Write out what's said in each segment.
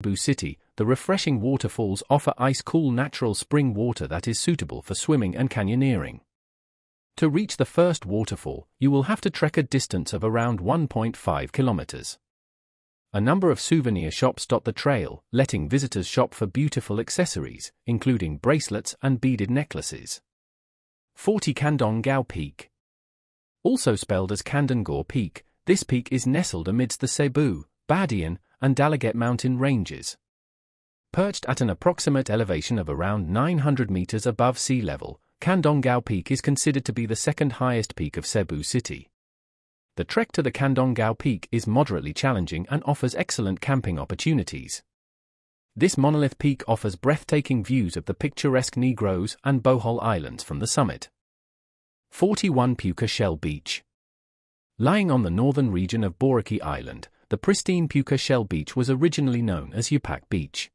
Cebu City, the refreshing waterfalls offer ice-cool natural spring water that is suitable for swimming and canyoneering. To reach the first waterfall, you will have to trek a distance of around 1.5 kilometers. A number of souvenir shops dot the trail, letting visitors shop for beautiful accessories, including bracelets and beaded necklaces. 40 Kandong Peak. Also spelled as Kandangor Peak, this peak is nestled amidst the Cebu, Badian, and Dalaget mountain ranges. Perched at an approximate elevation of around 900 meters above sea level, Kandongao Peak is considered to be the second highest peak of Cebu City. The trek to the Kandongao Peak is moderately challenging and offers excellent camping opportunities. This monolith peak offers breathtaking views of the picturesque Negros and Bohol Islands from the summit. 41 Puka Shell Beach Lying on the northern region of Boracay Island, the pristine Puka Shell Beach was originally known as Yapak Beach.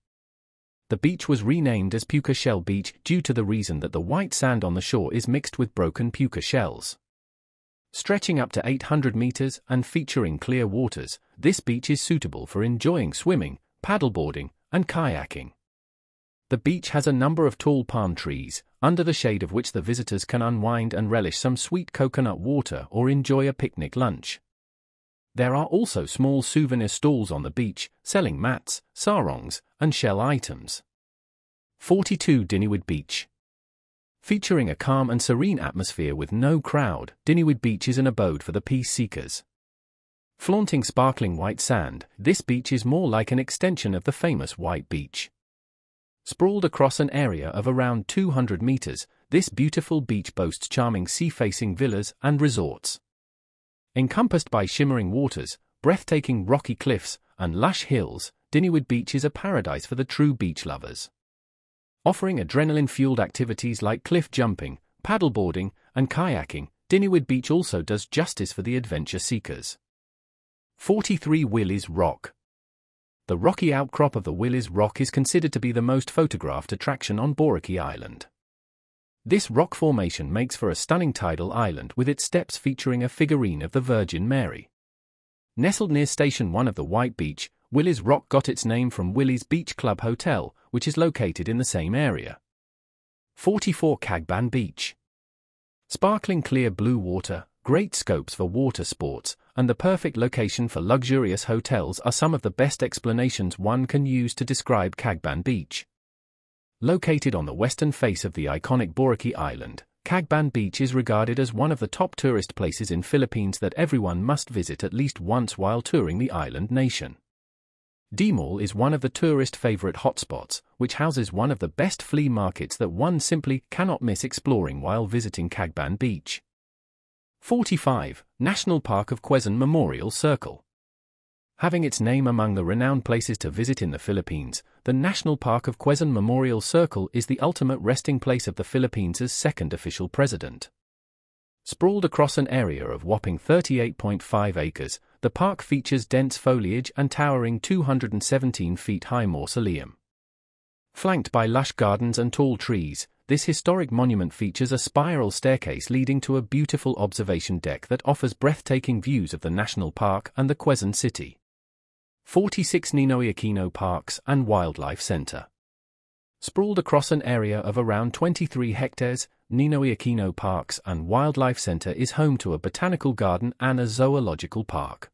The beach was renamed as Puka Shell Beach due to the reason that the white sand on the shore is mixed with broken puka shells. Stretching up to 800 meters and featuring clear waters, this beach is suitable for enjoying swimming, paddleboarding, and kayaking. The beach has a number of tall palm trees, under the shade of which the visitors can unwind and relish some sweet coconut water or enjoy a picnic lunch. There are also small souvenir stalls on the beach, selling mats, sarongs, and shell items. 42 Diniwid Beach Featuring a calm and serene atmosphere with no crowd, Diniwid Beach is an abode for the peace seekers. Flaunting sparkling white sand, this beach is more like an extension of the famous White Beach. Sprawled across an area of around 200 meters, this beautiful beach boasts charming sea-facing villas and resorts. Encompassed by shimmering waters, breathtaking rocky cliffs, and lush hills, Diniwid Beach is a paradise for the true beach lovers. Offering adrenaline-fueled activities like cliff jumping, paddleboarding, and kayaking, Diniwid Beach also does justice for the adventure seekers. 43 Willy's Rock the rocky outcrop of the Willy's Rock is considered to be the most photographed attraction on Boracay Island. This rock formation makes for a stunning tidal island with its steps featuring a figurine of the Virgin Mary. Nestled near Station 1 of the White Beach, Willy's Rock got its name from Willy's Beach Club Hotel, which is located in the same area. 44 Cagban Beach Sparkling clear blue water, great scopes for water sports, and the perfect location for luxurious hotels are some of the best explanations one can use to describe Cagban Beach. Located on the western face of the iconic Boracay Island, Cagban Beach is regarded as one of the top tourist places in Philippines that everyone must visit at least once while touring the island nation. D-Mall is one of the tourist favorite hotspots, which houses one of the best flea markets that one simply cannot miss exploring while visiting Cagban Beach. 45. National Park of Quezon Memorial Circle. Having its name among the renowned places to visit in the Philippines, the National Park of Quezon Memorial Circle is the ultimate resting place of the Philippines' second official president. Sprawled across an area of whopping 38.5 acres, the park features dense foliage and towering 217 feet high mausoleum. Flanked by lush gardens and tall trees, this historic monument features a spiral staircase leading to a beautiful observation deck that offers breathtaking views of the national park and the Quezon City. 46 Ninoy Aquino Parks and Wildlife Center. Sprawled across an area of around 23 hectares, Ninoy Aquino Parks and Wildlife Center is home to a botanical garden and a zoological park.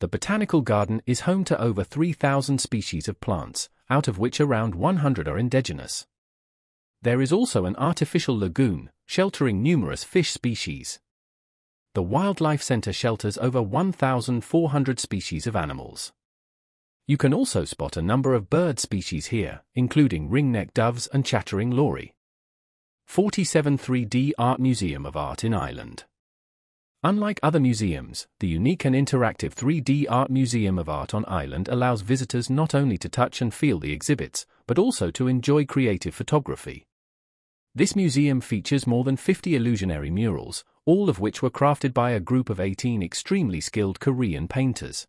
The botanical garden is home to over 3,000 species of plants, out of which around 100 are indigenous. There is also an artificial lagoon, sheltering numerous fish species. The Wildlife Center shelters over 1,400 species of animals. You can also spot a number of bird species here, including ringneck doves and chattering lory. 47 3D Art Museum of Art in Island. Unlike other museums, the unique and interactive 3D Art Museum of Art on Island allows visitors not only to touch and feel the exhibits, but also to enjoy creative photography. This museum features more than 50 illusionary murals, all of which were crafted by a group of 18 extremely skilled Korean painters.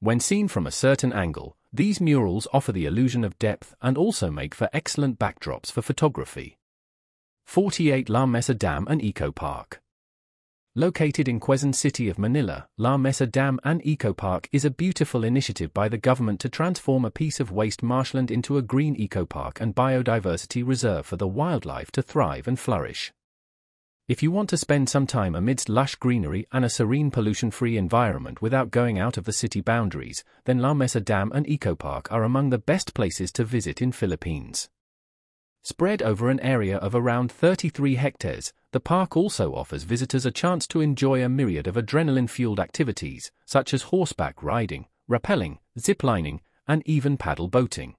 When seen from a certain angle, these murals offer the illusion of depth and also make for excellent backdrops for photography. 48 La Mesa Dam and Eco Park Located in Quezon City of Manila, La Mesa Dam and Eco Park is a beautiful initiative by the government to transform a piece of waste marshland into a green eco park and biodiversity reserve for the wildlife to thrive and flourish. If you want to spend some time amidst lush greenery and a serene pollution-free environment without going out of the city boundaries, then La Mesa Dam and Eco Park are among the best places to visit in Philippines. Spread over an area of around 33 hectares, the park also offers visitors a chance to enjoy a myriad of adrenaline-fueled activities, such as horseback riding, rappelling, ziplining, and even paddle boating.